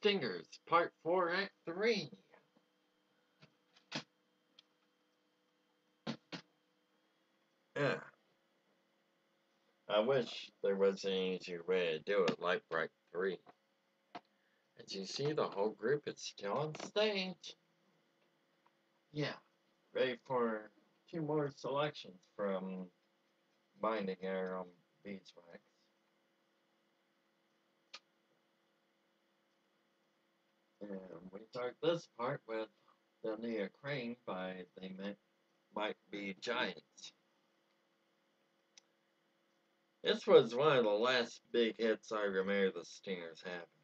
Stingers, Part 4, Act 3. Yeah. I wish there was an easier way to do it, like Break 3. As you see, the whole group is still on stage. Yeah. Ready for two more selections from Minding Air on Beeswax. And we start this part with They'll Need a Crane by They Might Be Giants. This was one of the last big hits I remember the Stingers having.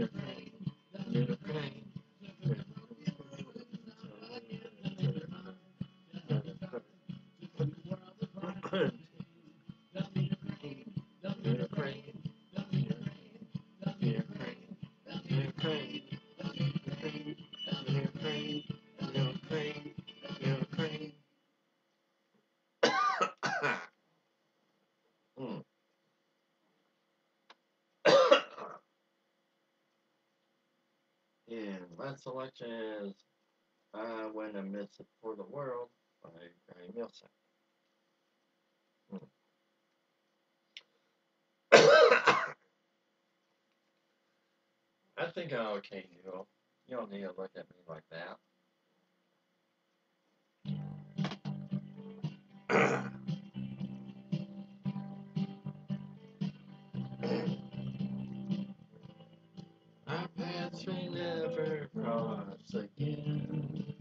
And last selection is I When I Miss It for the World by Gary Milson. Hmm. I think I'm okay, you You don't need to look at me like that. Again.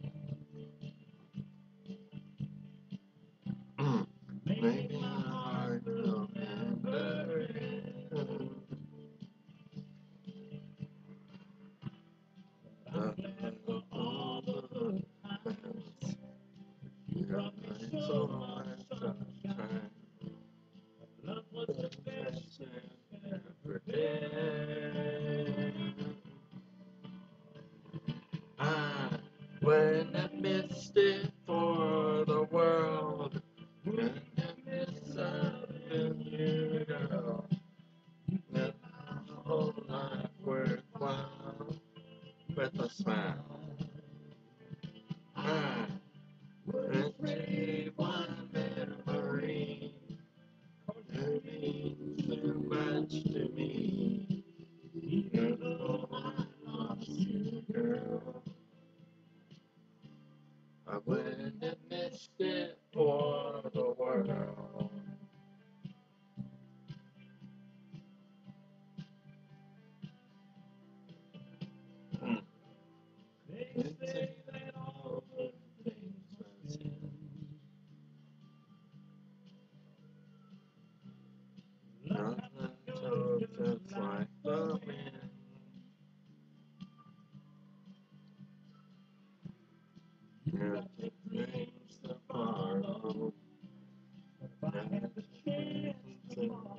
Thank you. Chance tomorrow.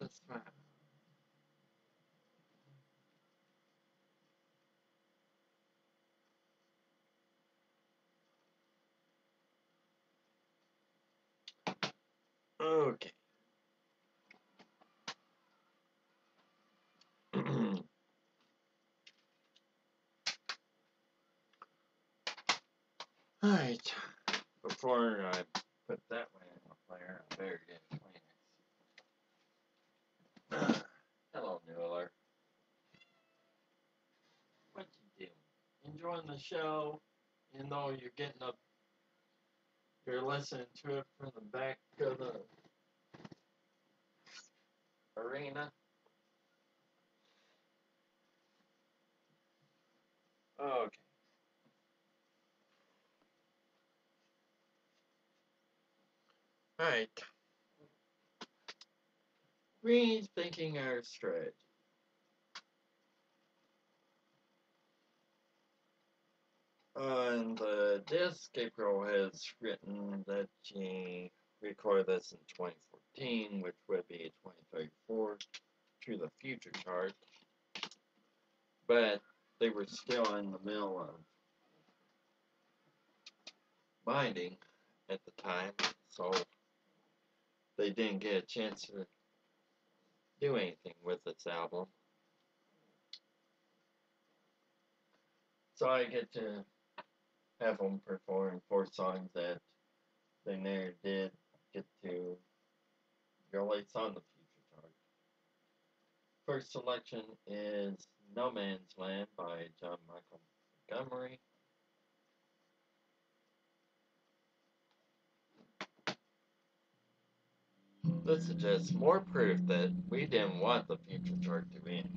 A smile. Okay. Alright. Before I put that one in the player, I better Enjoying the show? You know you're getting up, you're listening to it from the back of the arena. Okay. Alright. Rethinking our strategy. On the disc, April has written that she recorded this in 2014, which would be 2034 to the future chart. But they were still in the middle of binding at the time, so they didn't get a chance to do anything with this album. So I get to have them perform four songs that they never did get to release on the future chart. First selection is No Man's Land by John Michael Montgomery. This is just more proof that we didn't want the future chart to end.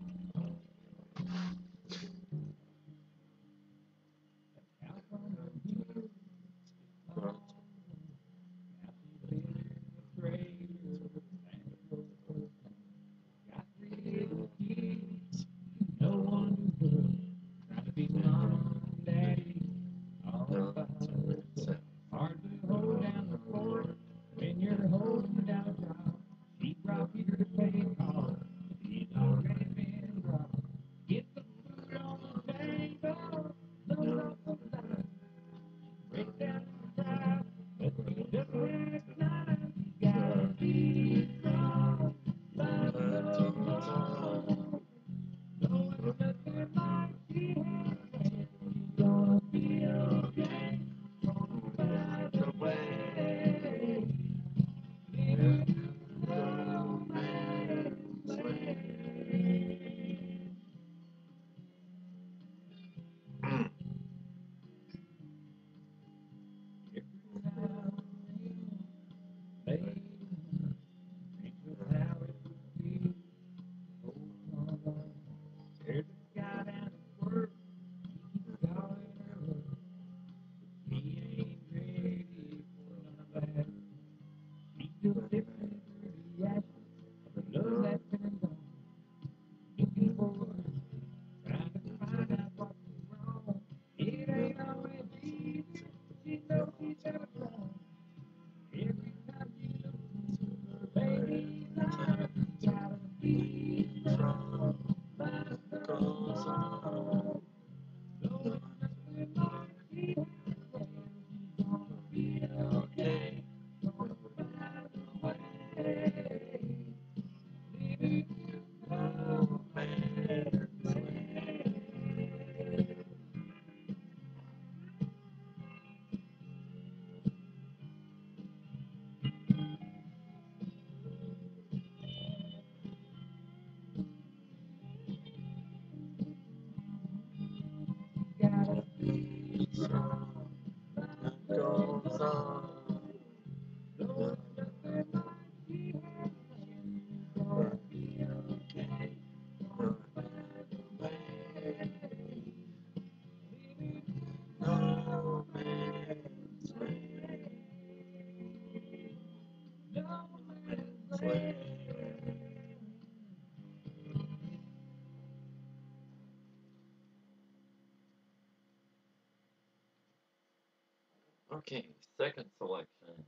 Okay, second selection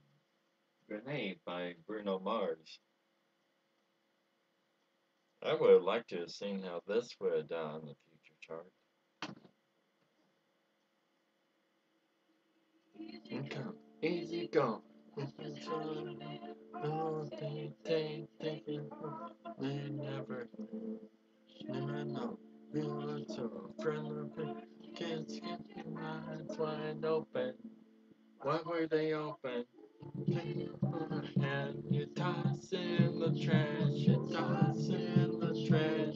Grenade by Bruno Mars. I would have liked to have seen how this would have done on the future chart. Easy come, easy go. No, they, they, they, they never, never know. You are so friendly, can't skip your minds wide open. What were they open? And you toss in the trash, you toss in the trash.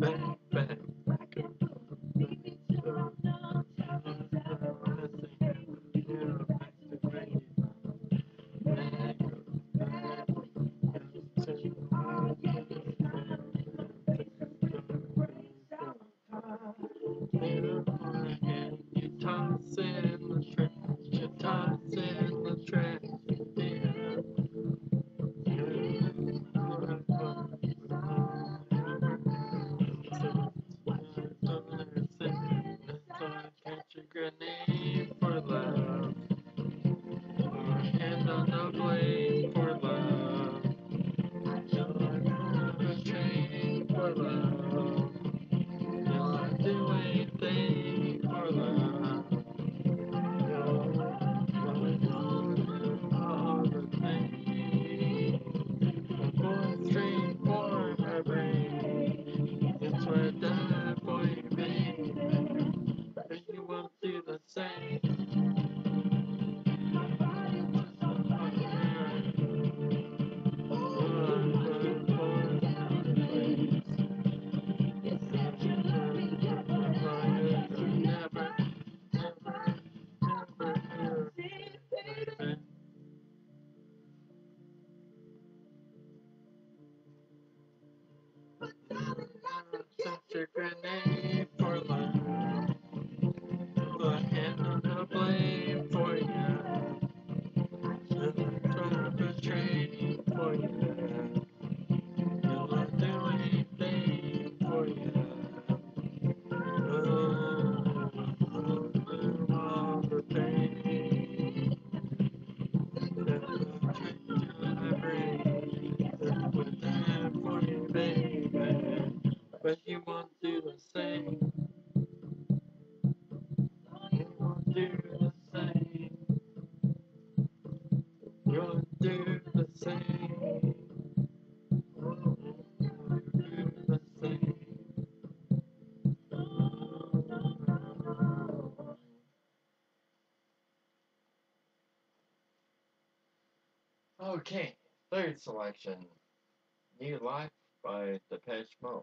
But Okay, third selection, New Life by Depeche Mode.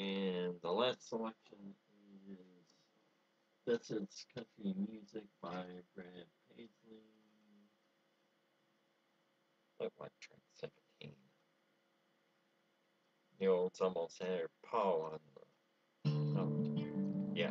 And the last selection is This is Country Music by Brad Paisley. Look like track 17. the old it's Center. Paul on the. Oh, yeah.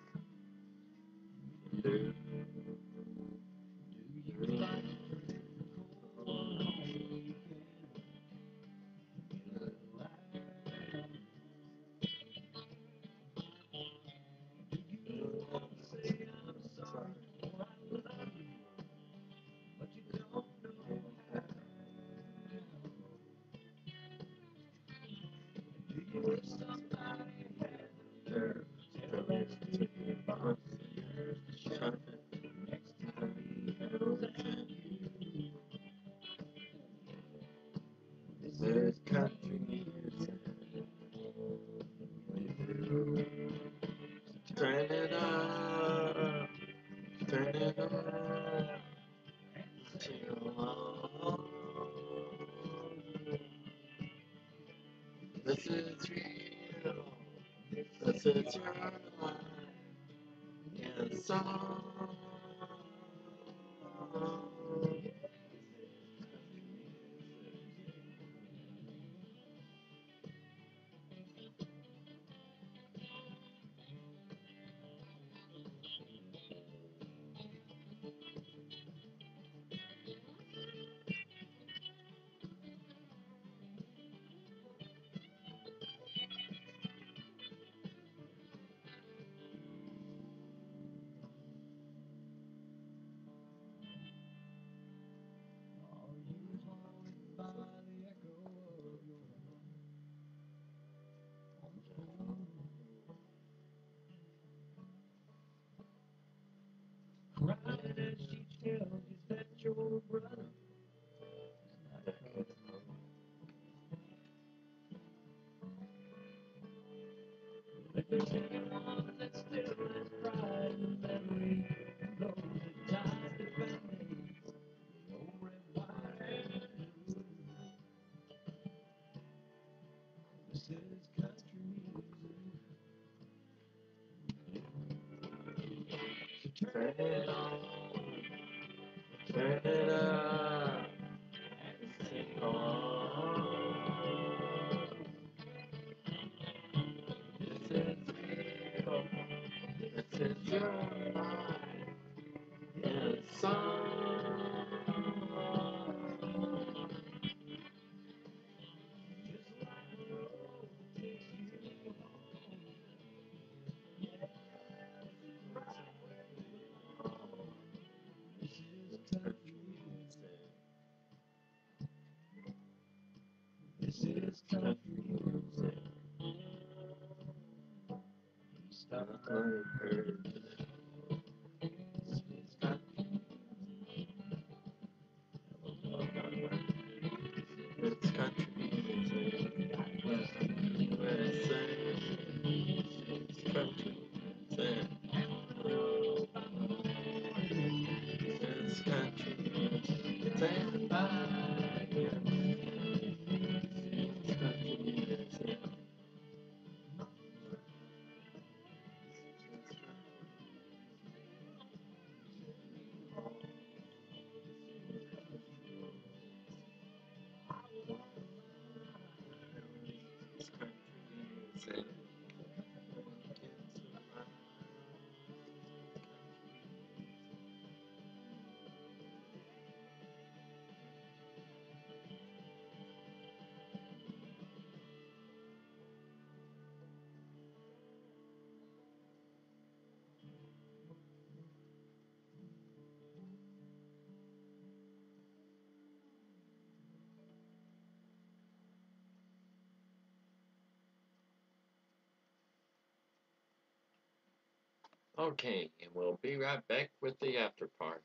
Turn it up. Turn it up. This is real. This is your life. And so. Let's do. Eh, Okay, and we'll be right back with the afterpart.